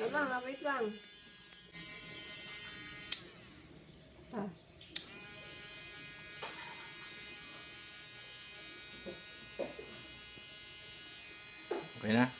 Wait lang, wait lang. Ah. Okay na?